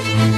အဲ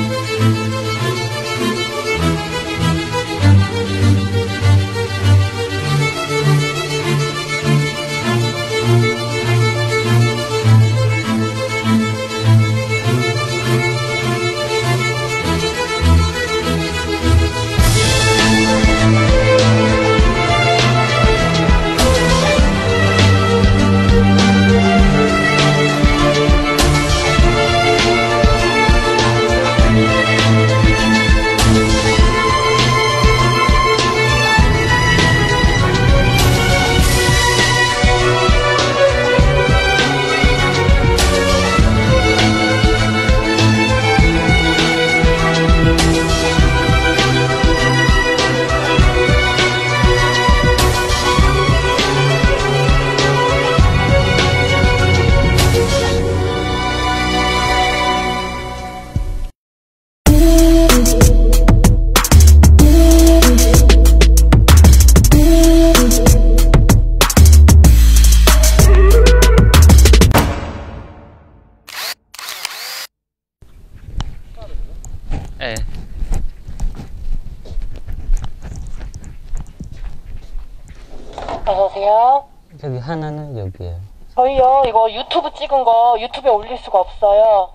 찍은 거 유튜브에 올릴 수가 없어요.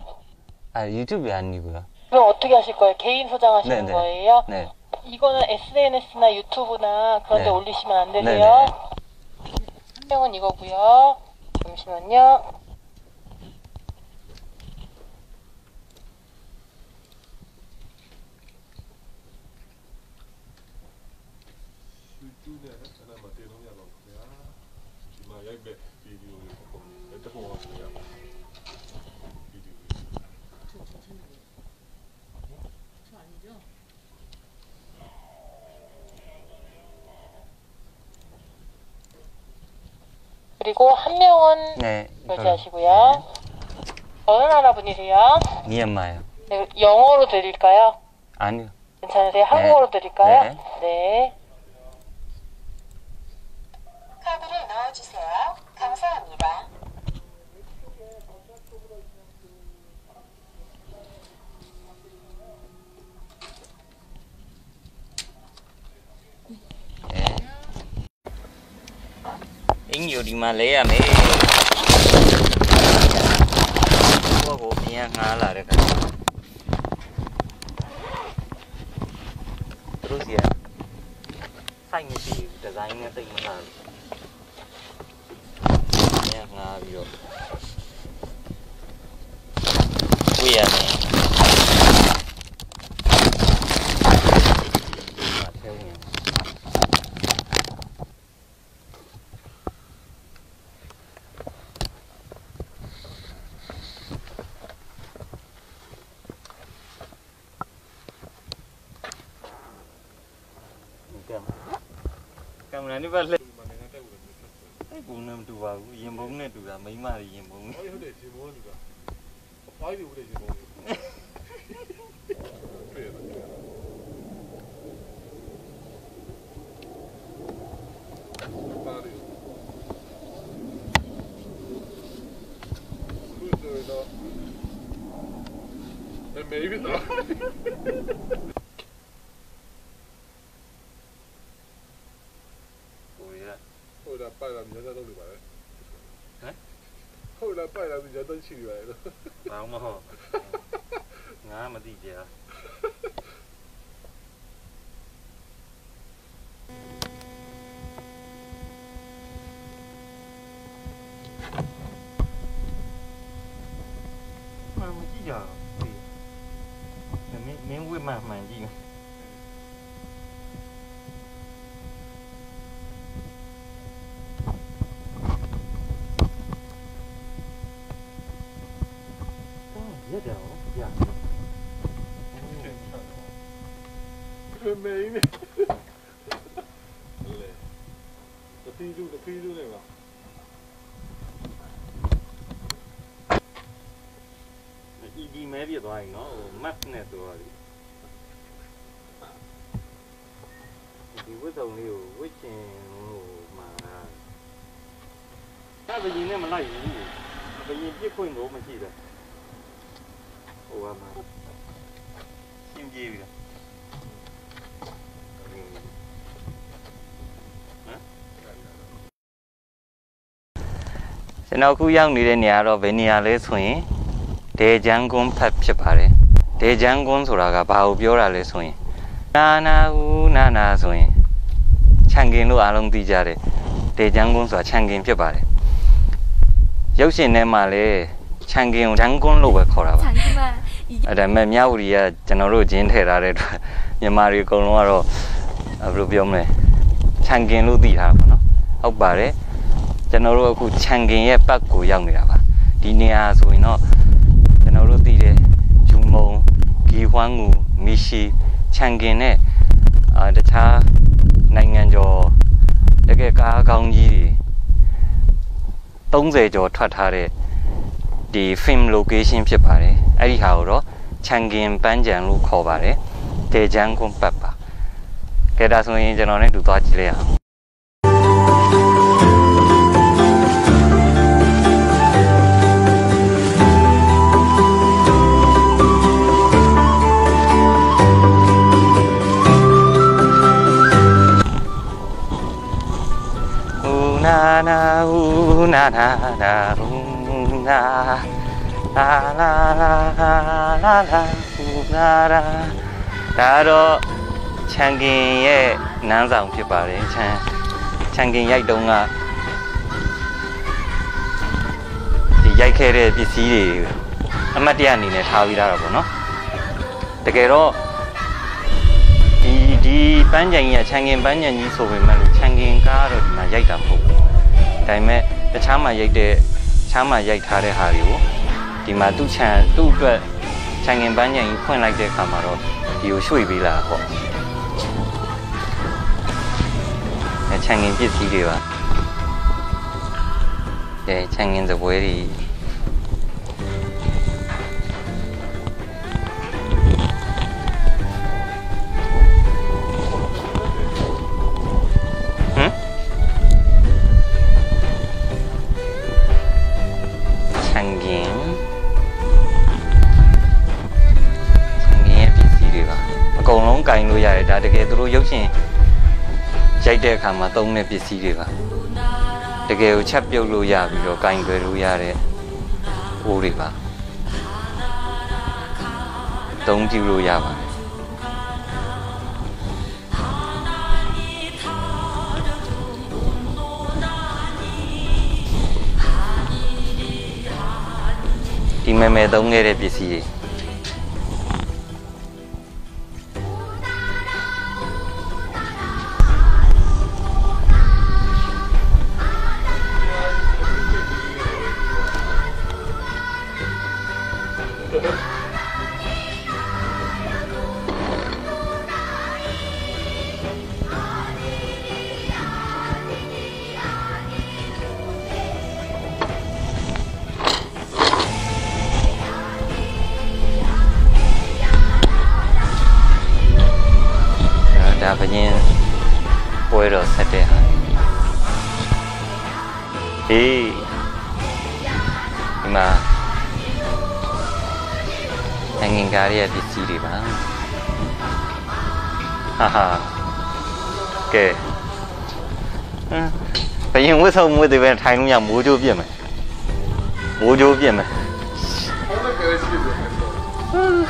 아 유튜브에 아니고요. 그럼 어떻게 하실 거예요? 개인 소장하시는 네네. 거예요? 네. 이거는 SNS나 유튜브나 그런 데 네. 올리시면 안 되세요. 네네. 한 명은 이거고요. 잠시만요. 그리고 한 명은 네. 결제하시고요. 어느 나라 분이세요? 네. 미얀마요. 네, 영어로 드릴까요? 아니요. 괜찮으세요? 한국어로 드릴까요? 네. င်ဂျူဒီမှာလဲရမယ်ဘောကိုပြန်ငှားလာတဲ့ခါသူတို့စီကစိုက်မရှိဘူးဒီဇိုင်းနဲ့တိတ်မလာဘူးပြန်ငှားပြီးတော့ဝေးရမယ်ဆဲဝင် ကင်ကင် မရာနဲ့ပါလက်ဒီမှာနိုင်ငံတက်ဖို့လည်းဆက်ဆွဲအဲ့ဘုံနဲ့မတူပါဘူးရင်ဘုံနဲ့တူတာမိမတွေရင်ဘုံ။ဟောဟုတ်တယ်ရှင်ဘောလူကအဖိုးတွေဦးတယ်ရှင်ဘောလူတွေ့ရတယ်တွေ့ရတယ်ပါရီခုဆိုတော့မေမေပြီးတော့ ကိုရ ဟုတ်လားပိုက်လာမြတ်တော့လုပ်ပါလေ ဟမ် ဟုတ်လားပိုက်လာမြတ်တော့ရှိရရတယ် ဘာမှမဟုတ်ငါမသိကြ မှန်မကြည့်ကြဘူးမင်းမင်းဝိမှန်မှန်ကြည့်ရက်တယ်ဟုတ်ရ မေမေနေလေတပီးလူတပီးလူနေပါ ဒီ ဒီမဲပြသွားရင်နော်ဟို map နဲ့ဆိုတော့ဒီဒီဝတ်စုံလေးကိုဝတ်ချင်ဟိုမှာဒါဘယင်းနဲ့မလိုက်ဘူးဘယင်းပြစ်ခွင့်ကိုမရှိတယ်ဟိုကမှာပြေးပြီလားကျွန်တော်အခုရောက်နေတဲ့နေရာတော့ဘယ်နေရာလဲဆိုရင် ဒေဂျန်ကွန်ဖတ်ဖြစ်ပါတယ်ဒေဂျန်ကွန်ဆိုတာကဘာကိုပြောတာလဲဆိုရင်နာနာဦးနာနာဆိုရင်ချန်ကင်လို့အားလုံးသိကြတယ်ဒေဂျန်ကွန်ဆိုတာချန်ကင်ဖြစ်ပါတယ်ရုပ်ရှင်ထဲမှာလည်းချန်ကင်ကိုဂျန်ကွန်လို့ပဲခေါ်တာပါအဲ့ဒါမဲ့မြဝတီကကျွန်တော်တို့ဂျင်းထည့်ထားတဲ့အတွက်မြန်မာတွေအကုန်လုံးကတော့ဘယ်လိုပြောမလဲချန်ကင်လို့သိထားတာပေါ့နော်ဟုတ်ပါတယ်ကျွန်တော်တို့အခုချန်ကင်ရဲ့ဘက်ကိုရောက်နေတာပါဒီနေရာဆိုရင်တော့ တော်တို့သိတဲ့ဂျူမုံဂီဟွမ်ငူမီရှီခြံကင်နဲ့အာတခြားနိုင်ငံကျော်တကယ်ကားကောင်းကြီးတွေ30ကျော်ထွက်ထားတဲ့ဒီ film location ဖြစ်ပါတယ်အဲ့ဒီဟာကိုတော့ချန်ကင်ပန်းကြံလို့ခေါ်ပါတယ်တေဂျန်ကွန်ပတ်ပါကဲဒါဆိုရင်ကျွန်တော်နဲ့တူသွားကြည့်လိုက်အောင် နာနာနာဟူနာလာလာလာလာလာဟူနာရာဒါတော့ချန်ကင်ရဲ့နန်းဆောင်ဖြစ်ပါတယ်ချန်ချန်ကင်ရိုက်တုံးကဒီရိုက်ခဲ့တဲ့ပစ္စည်းတွေအမတ်တရအနေနဲ့ထားပြီးသားတာပေါ့နော်တကယ်တော့ဒီဒီပန်းကြံကြီးကချန်ကင်ပန်းကြံကြီးဆိုပေမဲ့လို့ချန်ကင်ကားကတော့ဒီမှာရိုက်တာမဟုတ်ဘူးဒါပေမဲ့ တခြားမှာရိုက်တဲ့တခြားမှာရိုက်ထားတဲ့ဟာတွေကိုဒီမှာသူ့ချန်သူ့အတွက်ချန်ကင်ပန်းကြံကြီးဖွင့်လိုက်တဲ့အခါမှာတော့ဒီကိုရွှေ့ပေးလာတာပေါ့အဲချန်ကင်ပစ္စည်းတွေပါအဲချန်ကင်သပွဲတွေ တဲ့အခါမှာသုံးတဲ့ပစ္စည်းတွေပါတကယ်ကိုချက်ပြုတ်လို့ရပြီးတော့ကင်ွယ်လို့ရတဲ့အိုးတွေပါသုံးကြည့်လို့ရပါတယ်ဒီမဲမဲသုံးခဲ့တဲ့ပစ္စည်းတွေ ဒီမှာအငင်္ကားရဲ့ပစ္စည်းတွေပါဟာဟာကဲဟမ်ဘရင်ဝတ်ဆောင်မွေးတွေပဲထိုင်လို့ရမိုးကြိုးပြစ်မယ်မိုးကြိုးပြစ်မယ် Onda que ves que se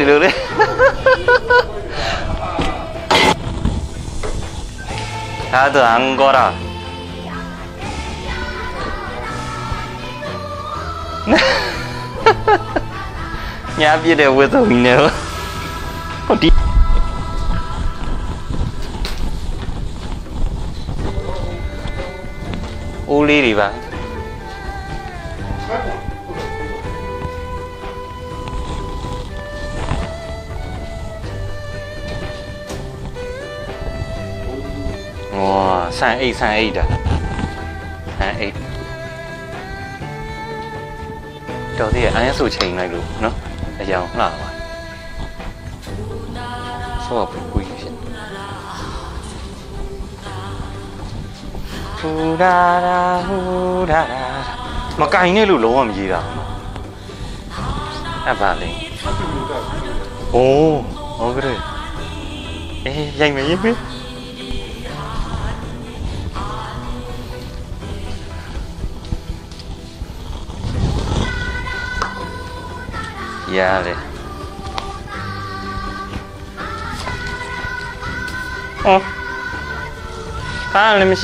thì được đấy. 다들 안 걸어 nhà biết đều với tôi nữa có đi u ly đi bạn ဆန်အိတ်ဆန်အိတ်တာဆန်အိတ်တော်သေးရအရင်ဆိုချိန်လိုက်လို့နော်အကြောင်းလှပါဆော့ပူကြီးဖြစ်ဟူရာရာဟူရာရာမကင်နဲ့လို့လုံးဝမရေးတာအဲ့ပါလေโอ้โอเคเอ๊ะใหญ่มั้ยยิงมั้ย yeah 嘞哦巴啦啦能量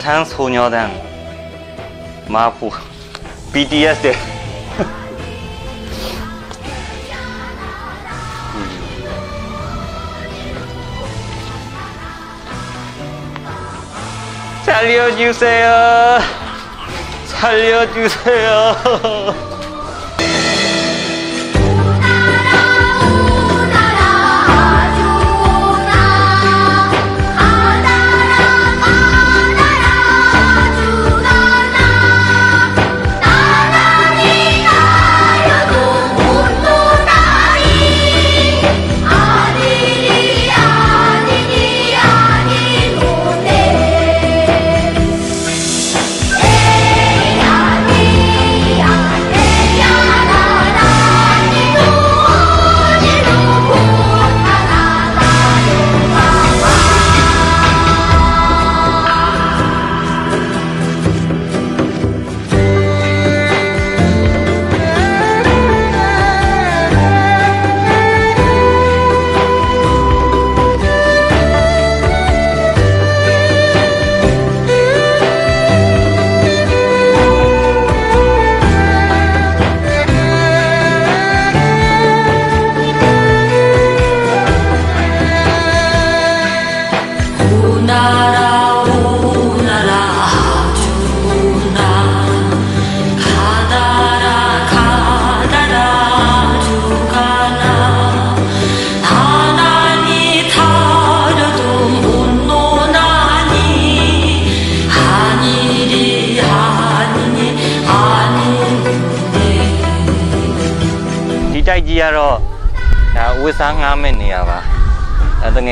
沙罗沙罗沙罗小魔，BDS 的 살려주세요. 살려주세요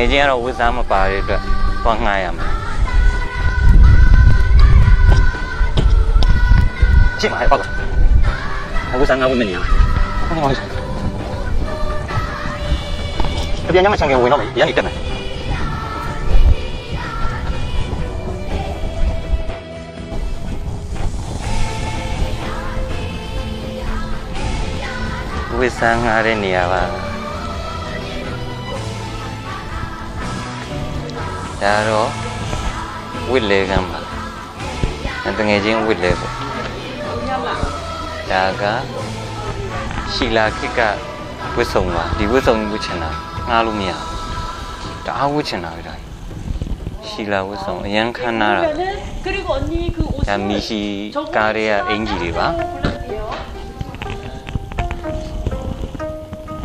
ငယ်ချင်းကတော့ဝစ်စားမပါတဲ့အတွက်သွားငှားရမှာရှင်းပါရဲ့ပေါ့ကွာဝစ်စားငားဝင်မဲ့နေရပါဟုတ်ပါဘူးအပြန်ညမချန်ကဝင်တော့မယ်ရန်နေတက်မယ်ဝစ်စားငှားတဲ့နေရာပါ ဒါတော့ဝစ်လေကမ်းပါတငယ်ချင်းဝစ်လေပေါ့ဒါကရှီလာခစ်ကဝစ်ဆုံပါဒီဝစ်ဆုံဝစ်ချင်တာငှားလို့မရတအားဝစ်ချင်တာပဲဒါရှီလာဝစ်ဆုံအရန်ခမ်းနာတာဒါမီရှီကားရဲအင်ကြီးတွေပါ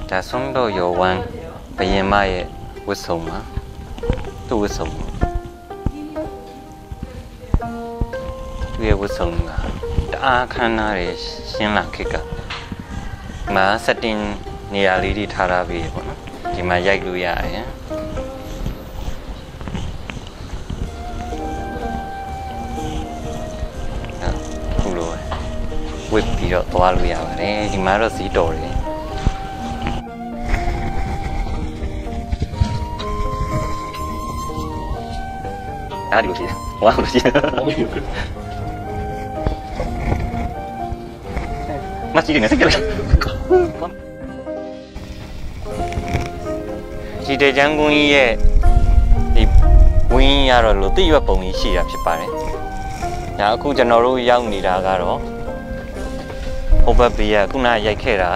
ဒါဆုံးတော့ရောဝမ်းဘယင်မရဲ့ဝစ်ဆုံပါ သူ့ဝတ်စုံပါသူ့ရဲ့ဝတ်စုံကတအားခမ်းနားတယ်ရှင်းလာခက်ကမာစက်တင်နေရာလေးတွေထားထားပြီးပေါ့နော်ဒီမှာရိုက်လို့ရတယ်အဲ့ခုလိုဝစ်ပြီးတော့သွားလို့ရပါတယ်ဒီမှာတော့စီးတော်တယ် ဒါဒီလိုရှိတယ်။ဟောလို့ရှိတယ်။မစီနေစကြလိုက်။ဒီတေချန်ကွန်းကြီးရဲ့ဒီဝင်းရတော့လို့တိရွက်ပုံကြီးရှိတာဖြစ်ပါတယ်။ဒါအခုကျွန်တော်တို့ရောက်နေတာကတော့ဟိုဘက်ဘေးကခုနရိုက်ခဲ့တာ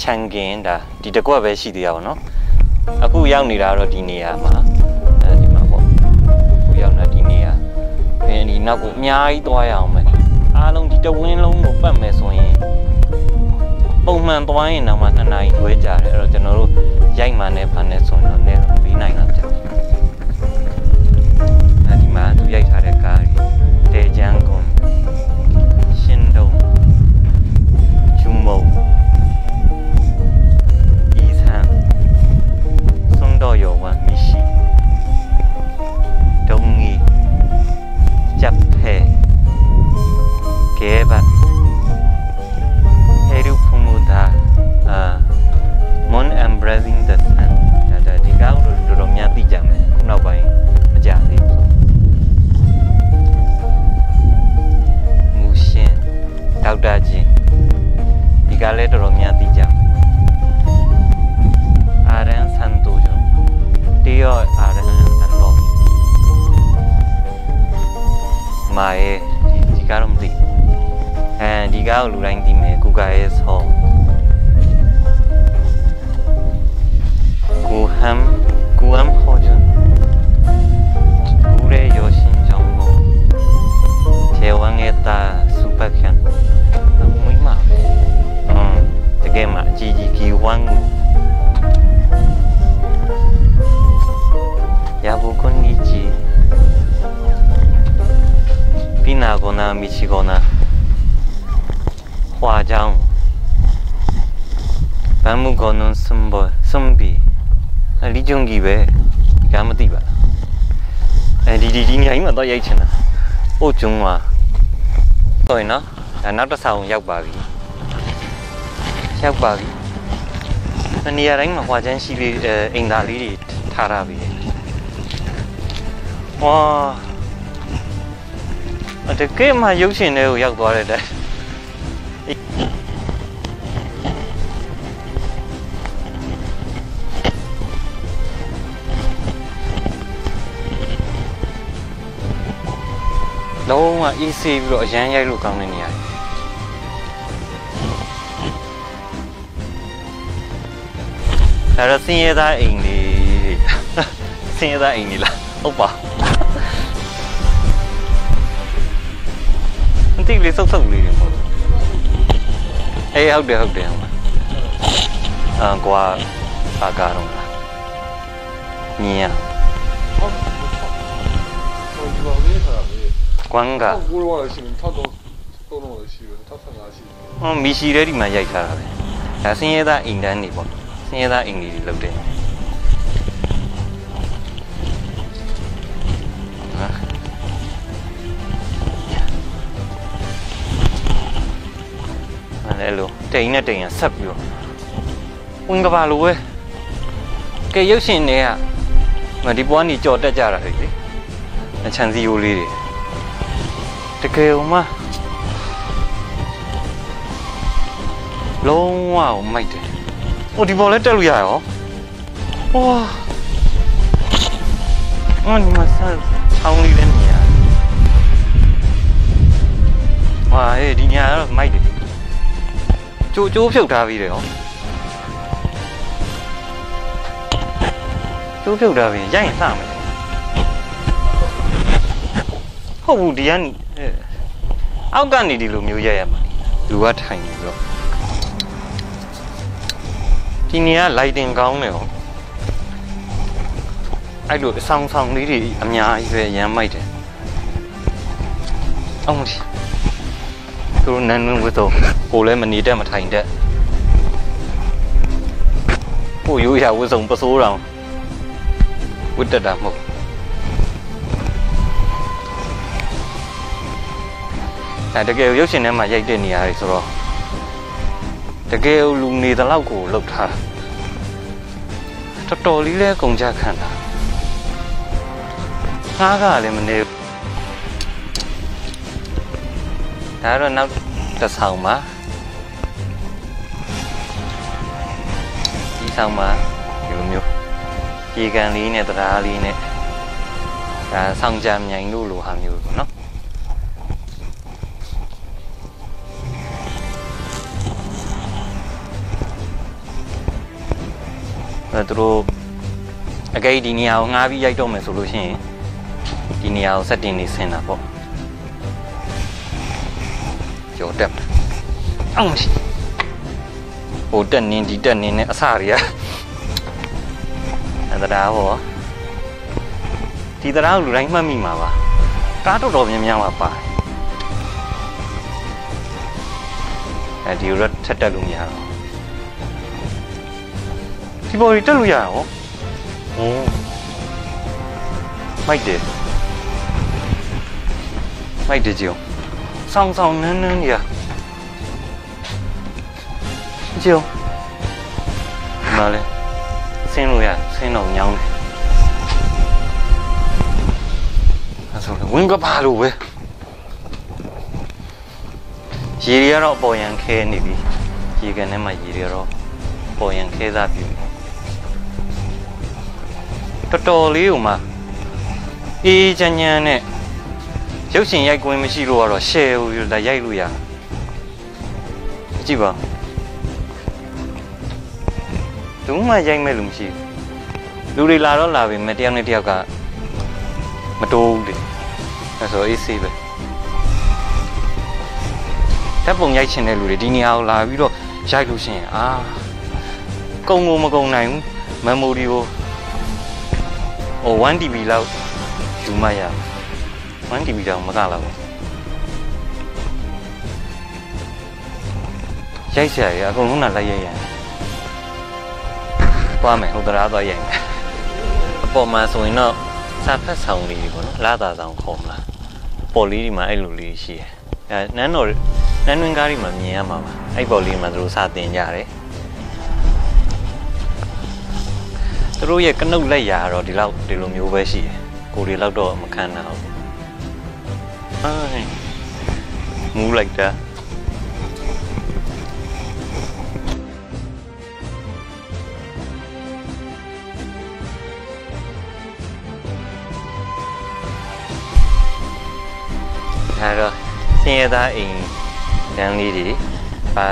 ချန်ကင်ဒါဒီတစ်ကွက်ပဲရှိသေးတာပေါ့နော်။အခုရောက်နေတာတော့ဒီနေရာမှာ နောက်ကိုအများကြီးသွားရအောင်ပဲအားလုံးဒီတဝင်းလုံးကိုပတ်မယ်ဆိုရင်ပုံမှန်သွားရင်တော့မှ2နာရီခွဲကြာတယ်အဲ့တော့ကျွန်တော်တို့ရိုက်မှန်းနဲ့ဖန်နဲ့ဆိုရင်တော့လည်း၄နိုင်လောက်ကြာတယ်အဲဒီမှာသူရိုက်ထားတဲ့ကားကြီးတေချန်ကွန်ရှင်တုံချူမုံဤဆန်ဆုံးတော့ယော ကလည်းတော်တော်များသိကြအာရန်ဆန်တိုဂျွန်တီယောအာရန်တန်လောမာရဲ့ဒီကားတော့မသိအဲဒီကားကိုလူတိုင်းသိမယ်ကိုကရဲ့ဆော 구함 구함 허준 구례 여신 정모 제왕의 딸 왕문 야복은 있지. 비나거나 미치거나. 화장. 아무거는 숨벌 숨비. 리종기 왜 아무도 이봐 리리리냐 이만 너 얘기잖아 오중화. 또이나? 나도 사온 약박이 약박이 နေရာတိုင်းမှာဟွာချမ်းရှိပြီးအဲအိမ်သားလေးတွေထားရပြီဝါအတကယ်မှရုပ်ရှင်တွေကိုရောက်သွားတဲ့တိုင်လုံးဝအေးဆေးပြီးတော့အရန်ရိုက်လို့ကောင်းတဲ့နေရာ ဒါတော့စင်ရဲသားအိမ်လေးစင်ရဲသားအိမ်လေးလားဟုတ်ပါမသိလေစုပ်စုပ်လေးတယ်မဟုတ်အေးဟုတ်တယ်ဟုတ်တယ်ဟုတ်လားအမ်ကွာဘာကားတော့လားမြင်ရကွမ်းကကိုရောရှိရင်ထပ်တော့တော့လို့ရှိတယ်ထပ်ဆန်တာရှိတယ်အမ်မီရှိတဲ့ဒီမှာရိုက်ထားတာပဲဒါစင်ရဲသားအိမ်တန်းနေပေါ့ စင်းရဲသားအိမ်လေးတွေလုပ်တယ်ဟာအဲ့လိုတိန်နဲ့တိန်ရဆက်ပြီးတော့ဝင်ကဘာလိုပဲကဲရုပ်ရှင်တွေကမဒီပွားနေကြော်တက်ကြတာလေအချန်စီယိုလေးတွေတကယ်ဟိုမှာလုံးဝကိုမိုက်တယ်။ ဟိုဒီဘောလည်းတက်လို့ရရော။ဝါ။အော်ဒီမှာဆက်ချောင်းလေးလည်းမြင်ရတယ်။ဝါဟေးဒီညာကတော့မိုက်တယ်။ကျိုးကျိုးဖြုတ်ထားပြီးတယ်ဟော။ကျိုးဖြုတ်ထားပြီးရိုက်ရင်စမယ်။ဟုတ်ဘူးဒီကနေအဲအောက်ကနေဒီလိုမျိုးရိုက်ရမှာ။လူကထိုင်နေပြီးတော့ ဒီနေရာ lighting ကောင်းတယ်ဟောအဲ့လိုအဆောင်ဆောင်လေးတွေအများကြီးပဲရမ်းမိုက်တယ်အောင်မကြီးသူတို့နန်းနန်းဝတ်တော့ကိုလည်းမနေတတ်မထိုင်တတ်ကိုရိုးရဝတ်စုံပစိုးတောင်ဝတ်တတ်တာမဟုတ်အဲတကယ်ရုပ်ရှင်ထဲမှာရိုက်တဲ့နေရာတွေဆိုတော့ တကယ်လူနေတလောက်ကိုလှုပ်ထားတာတော်တော်လေးလဲကုန်ကြခံတာငားကလည်းမနေဘူးဒါတော့နောက်တစ်ဆောင်ပါဒီဆောင်ပါဒီလိုမျိုးဒီကန်လေးနဲ့တရားလေးနဲ့ဒါဆောင်ကြမြိုင်လို့လိုဟာမျိုးပေါ့နော် သူတို့အကိဒီနေရာကိုငှားပြီးရိုက်တော့မယ်ဆိုလို့ရှိရင်ဒီနေရာကို setting နေဆင်းတာပေါ့ကျော်တက်အောင်မရှိဟိုတက်နင်းဒီတက်နင်းနဲ့အစတွေကအဲတရားဟောဒီတရားကိုလူတိုင်းမှတ်မိမှာပါကားတော်တော်များများမှာပါအဲဒီရက်ထက်တက်လို့မရတော့ ဒီပေါ်ကြီးတက်လို့ရတာဟောဟိုးမိုက်တယ်မိုက်တယ်ကြည့်အောင်ဆောင်းဆောင်းနန်းနန်းကြီးอ่ะကြည့်အောင်ဒီမှာလဲဆင်းလို့ရဆင်းတော့ညောင်းတယ်အဲ့ဆိုလေဝင်းကပါလို့ပဲရေတွေကတော့အပေါ်ရန်ခဲနေပြီရေကန်ထဲမှာရေတွေကတော့ပေါ်ရန်ခဲစားပြီ တော်တော်လေးဟိုမှာအေးချမ်းချမ်းနဲ့ရုပ်ရှင်ရိုက်ကွင်းမရှိလို့ကတော့ share ကိုလာရိုက်လို့ရကြည့်ပါဘူးမှရိုက်မဲ့လူမရှိဘူးလူတွေလာတော့လာပြီမတယောက်နဲ့တယောက်ကမတိုးဘူးလေအဲဆိုအေးဆေးပဲတပ်ပုံရိုက်ချင်တဲ့လူတွေဒီနေရာကိုလာပြီးတော့ရိုက်လို့ရှိရင်အာကုံကိုမကုံနိုင်ဘူး memory ကို ဟို 1DB လောက်ယူမှရ 1 DB တောင်မကလောက်ဘူးရိုက်ဆရာကြီးအကုန်လုံးကလိုက်ရိုက်ရတယ်သွားမယ်ဟိုတရားသွားရိုက်မယ်အပေါ်မှာဆိုရင်တော့စာဖက်ဆောင်လေးတွေပေါ့နော်လာတာဆောင်ခေါ်မလားပေါ်လေးဒီမှာအဲ့လိုလေးရှိတယ်အဲနန်းတော်နန်းတွင်ကားဒီမှာမြင်ရမှာပါအဲ့ပေါ်လေးမှာသူတို့စတင်ကြတယ် သူတို့ရဲ့ကနုတ်လက်ရာကတော့ဒီလောက်ဒီလိုမျိုးပဲရှိတယ်ကိုတွေလောက်တော့မခံနိုင်ဘူးဟိုင်းမူးလိုက်တာဒါတော့စင်ရသားအိမ်တန်းလေးတွေပါ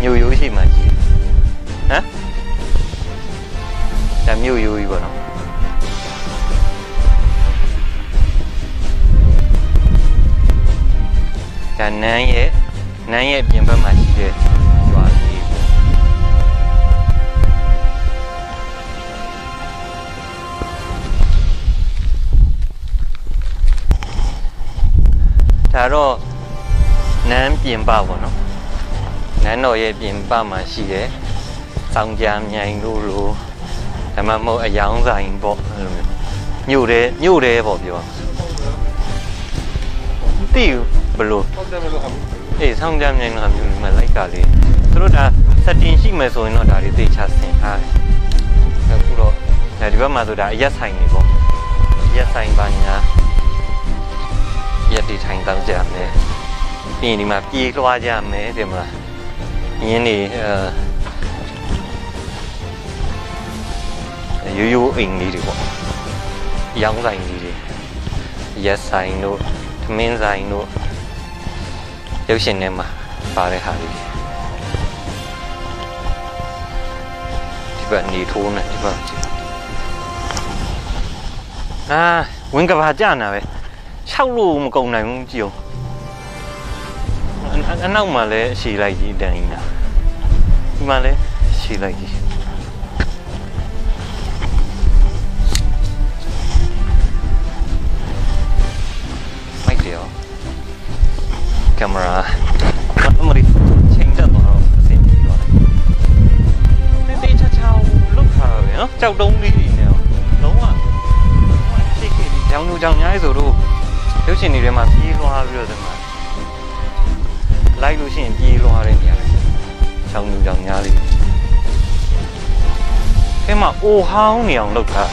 မြို့ရိုးရှိမှရှိတယ်ဟမ် ဒါမြို့ရိုးကြီးပေါ့နော်ဒါနန်းရဲ့နန်းရဲ့ပြင်ဘက်မှာရှိတဲ့ရွာလေးပေါ့ဒါတော့နန်းပြင်ပပေါ့နော်နန်းတော်ရဲ့ပြင်ပမှာရှိတဲ့စောင်းကြမြိုင်တို့လို ဒါမှမဟုတ်အယောင်ဆိုင်ပေါ့အဲ့လိုမျိုးမြို့တဲ့မြို့တဲ့ပေါ့ပြောမသိဘူးဘယ်လိုဟုတ်တယ်မလို့ဟာအေးဆောင်းကြမြိုင်ကမျိုးလေးမှာလိုက်ကလေးသူတို့ဒါစတင်ရှိမယ်ဆိုရင်တော့ဒါတွေသိချဆင်ထားတယ်အခုတော့ဒါဒီဘက်မှာဆိုဒါအရက်ဆိုင်နေပေါ့အရက်ဆိုင်ပါညာရက်ဒီထိုင်တောင်းကြမယ်ပြီးရင်ဒီမှာပြေးလွှားကြမယ်ဒီမှာရင်းနေအဲ ရိုးရိုးအိမ်လေးတွေပေါ့ရောင်းဆိုင်လေးတွေရက်ဆိုင်တို့သမင်းဆိုင်တို့ရုပ်ရှင်ထဲမှာပါတဲ့ဟာလေးဒီဘက်နေထိုးနေဒီဘက်ကြည့်အာဝင်းကဘာကြာနာပဲ၆လို့မကုန်နိုင်ဘူးကြည့်အောင်အအနောက်မှာလည်းရှည်လိုက်ကြီးတန်ကြီးနာဒီမှာလည်းရှည်လိုက်ကြီး ကင်မရာအမရီချိန်တက်တော့အဆင်ပြေသွားတယ်တေးချာချာလုတ်ထားပဲနော်ကြောက်တုံးလေးတွေနဲ့လုံးဝရှိခဲ့ဒီကြောင်လူကြောင်များဆိုတော့ရုပ်ရှင်တွေထဲမှာပြေးလွှားပြီးတော့ဒီမှာလိုက်လို့ရှိရင်ပြေးလွှားတဲ့နေရာတွေကြောင်လူကြောင်များလေးအဲမှာအိုဟောင်းနေအောင်လုပ်ထား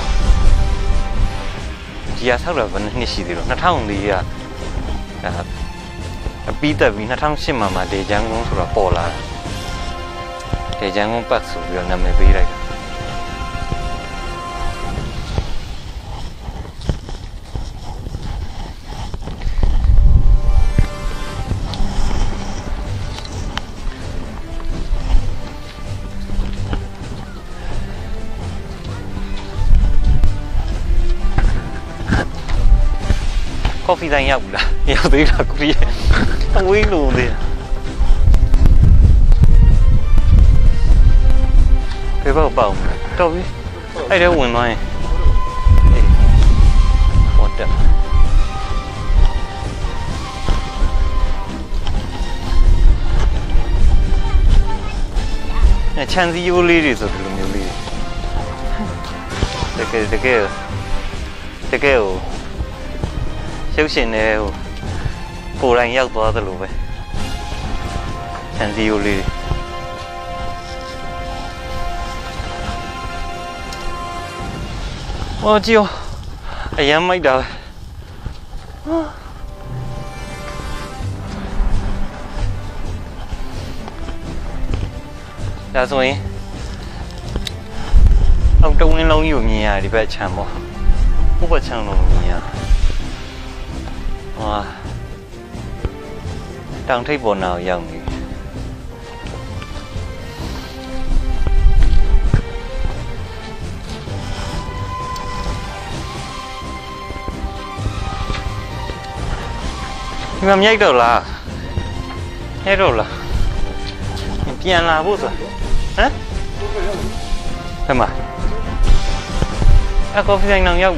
ဒီကဆောက်တာဘယ်နှစ်ရှိသေးတော့2004ကဒါအ ပြီးတက်ပြီး2008မှာမှဒေဂျန်ကုန်းဆိုတာပေါ်လာတာဒေဂျန်ကုန်းပတ်ဆိုပြီးတော့နာမည်ပေးလိုက်တာကော်ဖီတိုင်းရောက်ဘူးလားရောက်သေးတာကိုကြီးအဝေးလို့သေးတယ် ဘယ်ဘောက်ပေါ့မလဲတော်ပြီအဲ့ဒါဝင်သွားရင်အေးဟောတက်အဲချန်စီယိုးလေးတွေဆိုဒီလိုမျိုးလေးတကယ်တ ကယ်တကယ်ဟိုရုပ်ရှင်တွေဟိုကိုယ်တိုင်ရောက်သွားသလိုပဲခြံစည်းရိုးလေးတွေဟောကြည့်အောင်အရမ်းမိုက်တာပဲဒါဆိုရင်အောက်တဝင်းလုံးကြီးကိုမြင်ရတယ်ဒီဘက်ခြံပေါ့ဟိုဘက်ခြံလုံးကိုမြင်ရတယ်ဟာ တောင်ထိပ်ပေါ်နာကိုရောက်နေပြီဒီမှာမြိုက်တော့လားမြိုက်တော့လားပြန်လာဖို့ဆိုဟမ်ဟဲ့မအကော်ဖီဆိုင်အောင်ရော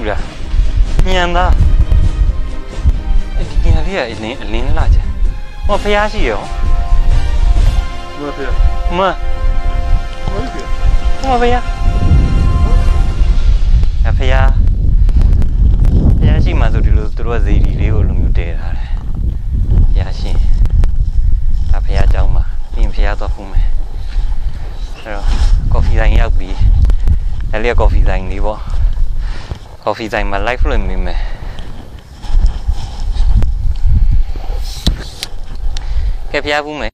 ဟောဖျားရှိရော ဘယ်ဖေး မ ဘယ်ဖေး ဟောဖျားအဖျားဖျားရှိမှဆိုဒီလိုသူတို့ကဇေဒီလေးကိုလိုမျိုးတဲထားတယ်ဖျားရှင်အဖျားเจ้าမှာပြီးရင်ဖျားသွားဖူးမယ်အဲ့တော့ကော်ဖီဆိုင်ရောက်ပြီအဲ့လေးကကော်ဖီဆိုင်လေးပေါ့ကော်ဖီဆိုင်မှာ live လွှင့်မိမယ် ကဲဖျားဖူးမယ်